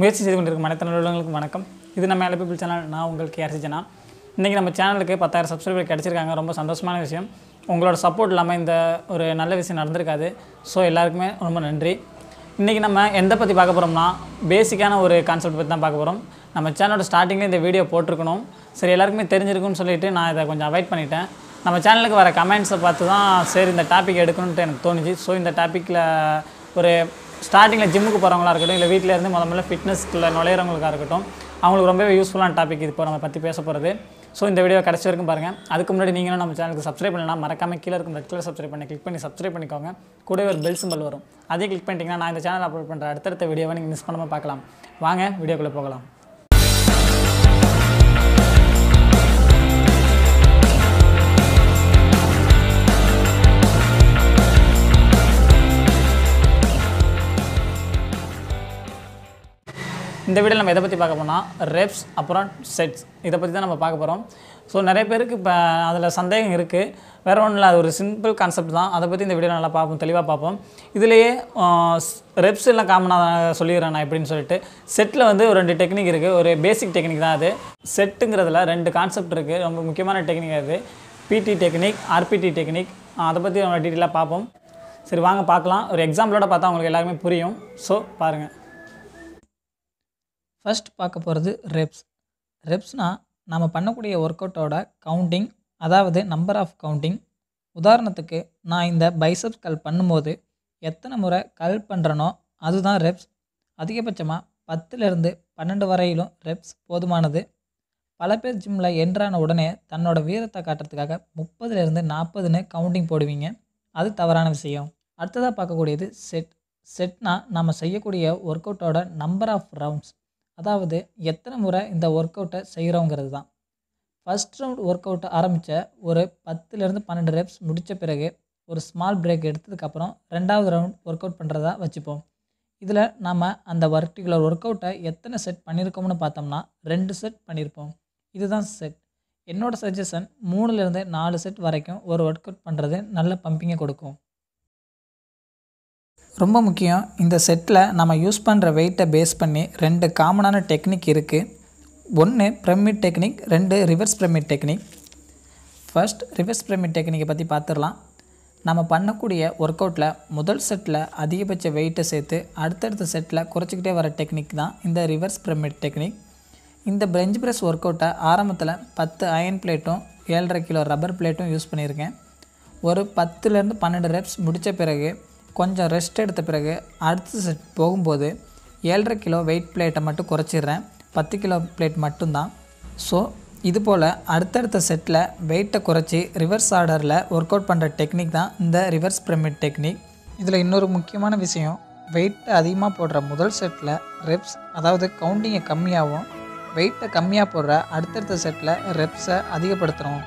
முயற்சி செய்து கொண்டிருக்கும் அனைத்து நல்லவர்களுக்கும் வணக்கம். இது நம்ம எலபிபிள் சேனல் நான் உங்களுக்கு கேர்சிஜனா இன்றைக்கி நம்ம சேனலுக்கு பத்தாயிரம் சப்ஸ்கிரைபர் கிடச்சிருக்காங்க. ரொம்ப சந்தோஷமான விஷயம். உங்களோட சப்போர்ட் இல்லாமல் இந்த ஒரு நல்ல விஷயம் நடந்திருக்காது. ஸோ எல்லாருக்குமே ரொம்ப நன்றி. இன்றைக்கி நம்ம எந்த பற்றி பார்க்க போகிறோம்னா பேசிக்கான ஒரு கான்செப்ட் பற்றி தான் பார்க்க போகிறோம் நம்ம சேனலோட ஸ்டார்டிங்கில் இந்த வீடியோ போட்டிருக்கணும். சரி எல்லாருக்குமே தெரிஞ்சிருக்குன்னு சொல்லிட்டு நான் இதை கொஞ்சம் அவாய்ட் பண்ணிட்டேன். நம்ம சேனலுக்கு வர கமெண்ட்ஸை பார்த்து தான் சரி இந்த டாபிக் எடுக்கணுன்ட்டு எனக்கு தோணுச்சு. ஸோ இந்த டாப்பிக்கில் ஒரு ஸ்டார்டிங்கில் ஜிம்முக்கு போகிறவங்களா இருக்கட்டும் இல்லை வீட்டில் இருந்து முத முதல்ல ஃபிட்னஸ்க்குள்ள நுழையிறவங்களுக்காக இருக்கட்டும் அவங்களுக்கு ரொம்பவே யூஸ்ஃபுல்லான டாபிக் இது இப்போ நம்ம பற்றி பேச போகிறது ஸோ இந்த வீடியோ கடைசி வரைக்கும் பாருங்கள் அதுக்கு முன்னாடி நீங்களும் நம்ம சேனலுக்கு சப்ஸ்கிரைப் பண்ணலாம் மறக்காமல் கீழே இருக்கும் ரெட் கலர் சப்ஸ்கிரைப் பண்ணி கிளிக் பண்ணி சப்ஸ்கிரைப் பண்ணிக்கோங்க. கூடவே ஒரு பெல் சிம்பல் வரும். அதே கிளிக் பண்ணிட்டீங்கன்னா நான் இந்த சேனல் அப்லோட் பண்ணுற அடுத்தடுத்த வீடியோவை நீங்கள் மிஸ் பண்ணாமல் பார்க்கலாம். வாங்க வீடியோக்குள்ளே போகலாம். இந்த வீடியோவில் நம்ம எதை பற்றி பார்க்க போனால் ரெப்ஸ் அப்புறம் செட்ஸ் இதை பற்றி தான் நம்ம பார்க்க போகிறோம் ஸோ நிறைய பேருக்கு இப்போ அதில் சந்தேகம் இருக்குது வேறு ஒன்றும் இல்லை அது ஒரு சிம்பிள் கான்செப்ட் தான். அதை பற்றி இந்த வீடியோ நல்லா பார்ப்போம் தெளிவாக பார்ப்போம். இதுலேயே ரெப்ஸ் எல்லாம் காமனாக சொல்லிடுறேன் நான் எப்படின்னு சொல்லிட்டு. செட்டில் வந்து ஒரு ரெண்டு டெக்னிக் இருக்குது ஒரு பேசிக் டெக்னிக் தான் அது. செட்டுங்கிறதுல ரெண்டு கான்செப்ட் இருக்குது ரொம்ப முக்கியமான டெக்னிக் அது. பிடி டெக்னிக் ஆர்பிடி டெக்னிக் அதை பற்றி நம்ம டீட்டெயிலாக பார்ப்போம். சரி வாங்க பார்க்கலாம். ஒரு எக்ஸாம்பிளோட பார்த்தா உங்களுக்கு எல்லாருமே புரியும். ஸோ பாருங்கள் ஃபர்ஸ்ட் பார்க்க போகிறது ரெப்ஸ் ரெப்ஸ்னால் நாம் பண்ணக்கூடிய ஒர்க் அவுட்டோட கவுண்டிங் அதாவது நம்பர் ஆஃப் கவுண்டிங் உதாரணத்துக்கு நான் இந்த பைசப்ஸ் கல் பண்ணும்போது எத்தனை முறை கல் பண்ணுறனோ அதுதான் ரெப்ஸ் அதிகபட்சமாக பத்துலேருந்து பன்னெண்டு வரையிலும் ரெப்ஸ் போதுமானது. பல பேர் ஜிம்மில் என்ட்ரான உடனே தன்னோட வீரத்தை காட்டுறதுக்காக முப்பதுலேருந்து நாற்பதுன்னு கவுண்டிங் போடுவீங்க. அது தவறான விஷயம். அடுத்ததாக பார்க்கக்கூடியது செட் செட்னா நம்ம செய்யக்கூடிய ஒர்க் அவுட்டோட நம்பர் ஆஃப் ரவுண்ட்ஸ் அதாவது எத்தனை முறை இந்த ஒர்க் அவுட்டை செய்கிறோங்கிறது தான் ஃபஸ்ட் ரவுண்ட் ஒர்க் அவுட்டை ஆரம்பித்த ஒரு பத்துலேருந்து பன்னெண்டு ரெப்ஸ் முடித்த பிறகு ஒரு ஸ்மால் பிரேக் எடுத்ததுக்கப்புறம் ரெண்டாவது ரவுண்ட் ஒர்க் அவுட் பண்ணுறதா வச்சுப்போம். இதில் நம்ம அந்த பர்டிகுலர் ஒர்க் அவுட்டை எத்தனை செட் பண்ணியிருக்கோம்னு பார்த்தோம்னா ரெண்டு செட் பண்ணியிருப்போம் இதுதான் செட் என்னோட சஜஷன் மூணுலேருந்து நாலு செட் வரைக்கும் ஒரு ஒர்க் அவுட் பண்ணுறது நல்ல பம்பிங்கை கொடுக்கும். ரொம்ப முக்கியம் இந்த செட்டில் நம்ம யூஸ் பண்ணுற வெயிட்டை பேஸ் பண்ணி ரெண்டு காமனான டெக்னிக் இருக்குது ஒன்று பிரமிட் டெக்னிக் ரெண்டு reverse pyramid technique first reverse pyramid டெக்னிக்கை பற்றி பார்த்துடலாம் நம்ம பண்ணக்கூடிய ஒர்க் அவுட்டில் முதல் செட்டில் அதிகபட்ச வெயிட்டை சேர்த்து அடுத்தடுத்த செட்டில் குறைச்சிக்கிட்டே வர டெக்னிக் தான் இந்த ரிவர்ஸ் பிரமிட் டெக்னிக் இந்த பெஞ்ச் ப்ரெஸ் ஒர்க் அவுட்டை ஆரம்பத்தில் பத்து அயன் பிளேட்டும் ஏழரை கிலோ ரப்பர் பிளேட்டும் யூஸ் பண்ணியிருக்கேன். ஒரு பத்துலேருந்து பன்னெண்டு ரெப்ஸ் முடித்த பிறகு கொஞ்சம் ரெஸ்ட் எடுத்த பிறகு அடுத்த செட் போகும்போது ஏழரை கிலோ வெயிட் பிளேட்டை மட்டும் குறைச்சிடுறேன். பத்து கிலோ பிளேட் மட்டும்தான். ஸோ இது போல் அடுத்தடுத்த செட்டில் வெயிட்டை குறைச்சி ரிவர்ஸ் ஆர்டரில் ஒர்க் அவுட் பண்ணுற டெக்னிக் தான் இந்த ரிவர்ஸ் பிரமிட் டெக்னிக் இதில் இன்னொரு முக்கியமான விஷயம் வெயிட்டை அதிகமாக போடுற முதல் செட்டில் ரெப்ஸ் அதாவது கவுண்டிங்கை கம்மியாகவும் வெயிட்டை கம்மியாக போடுற அடுத்தடுத்த செட்டில் ரெப்ஸை அதிகப்படுத்துகிறோம்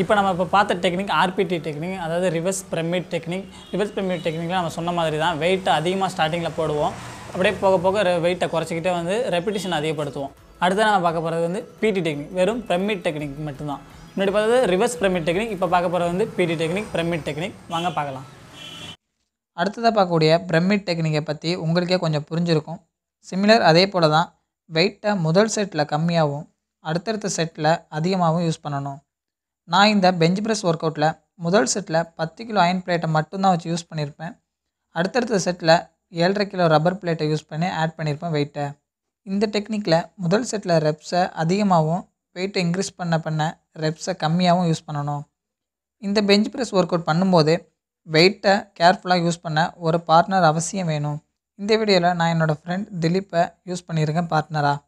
இப்போ நம்ம இப்போ பார்த்த டெக்னிக் ஆர்பிடி டெக்னிக் அதாவது reverse pyramid technique. Reverse pyramid டெக்னிக்கில் நம்ம சொன்ன மாதிரி தான் வெயிட்டை அதிகமாக ஸ்டார்டிங்கில் போடுவோம். அப்படியே போக போக வெயிட்டை குறைச்சிக்கிட்டே வந்து ரெப்பிட்டேஷன் அதிகப்படுத்துவோம். அடுத்து நம்ம பார்க்க போகிறது வந்து பிடி டெக்னிக். வெறும் பிரமிட் டெக்னிக் மட்டும்தான். முன்னாடி பார்த்தது ரிவர்ஸ் பிரமிட் டெக்னிக் இப்போ பார்க்க போகிறது வந்து பிடி டெக்னிக் பிரமிட் டெக்னிக். வாங்க பார்க்கலாம். அடுத்ததாக பார்க்கக்கூடிய பிரமிட் டெக்னிக்கை பற்றி உங்களுக்கே கொஞ்சம் புரிஞ்சிருக்கும். சிமிலர் அதே போல் தான் வெயிட்டை முதல் செட்டில் கம்மியாகவும் அடுத்தடுத்த செட்டில் அதிகமாகவும் யூஸ் பண்ணணும். நான் இந்த பெஞ்ச் ப்ரெஸ் ஒர்க் அவுட்டில் முதல் செட்டில் பத்து கிலோ அயன் பிளேட்டை மட்டும்தான் வச்சு யூஸ் பண்ணியிருப்பேன் அடுத்தடுத்த செட்டில் ஏழரை கிலோ ரப்பர் பிளேட்டை யூஸ் பண்ணி ஆட் பண்ணியிருப்பேன் வெயிட்டை இந்த டெக்னிக்கில் முதல் செட்டில் ரெப்ஸை அதிகமாகவும் வெயிட்டை இன்க்ரீஸ் பண்ண பண்ண ரெப்ஸை கம்மியாகவும் யூஸ் பண்ணணும். இந்த பெஞ்ச் ப்ரெஸ் ஒர்க் அவுட் பண்ணும்போது வெயிட்டை கேர்ஃபுல்லாக யூஸ் பண்ண ஒரு பார்ட்னர் அவசியம் வேணும். இந்த வீடியோவில் நான் என்னோடய ஃப்ரெண்ட் திலீப்பை யூஸ் பண்ணியிருக்கேன் பார்ட்னராக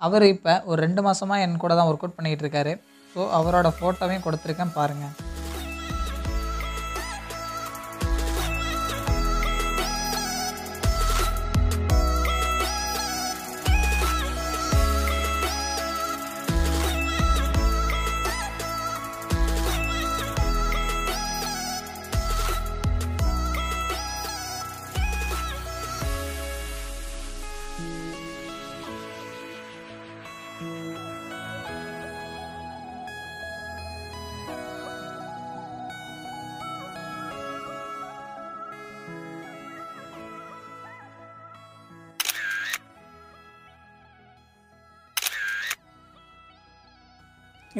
அவர் இப்போ ஒரு ரெண்டு மாதமாக என் கூட தான் ஒர்க் அவுட் பண்ணிகிட்டு இருக்காரு. ஸோ அவரோட ஃபோட்டோவையும் கொடுத்துருக்கேன் பாருங்கள்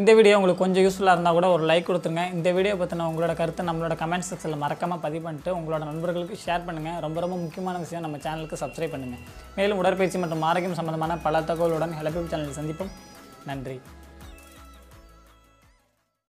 இந்த வீடியோ உங்களுக்கு கொஞ்சம் யூஸ்ஃபுல்லாக இருந்தால் கூட ஒரு லைக் கொடுத்துருங்க. இந்த வீடியோ பற்றின உங்களோட கருத்தை நம்மளோட கமெண்ட் செக்ஷனில் மறக்காமல் பதிவு பண்ணிட்டு உங்களோட நண்பர்களுக்கு ஷேர் பண்ணுங்கள் ரொம்ப ரொம்ப முக்கியமான விஷயம் நம்ம சேனலுக்கு சப்ஸ்கிரைப் பண்ணுங்கள் மேலும் உடற்பயிற்சி மற்றும் ஆரோக்கியம் சம்பந்தமான பல தகவலுடன் ஹெலபிப் சேனலில் சந்திப்போம். நன்றி.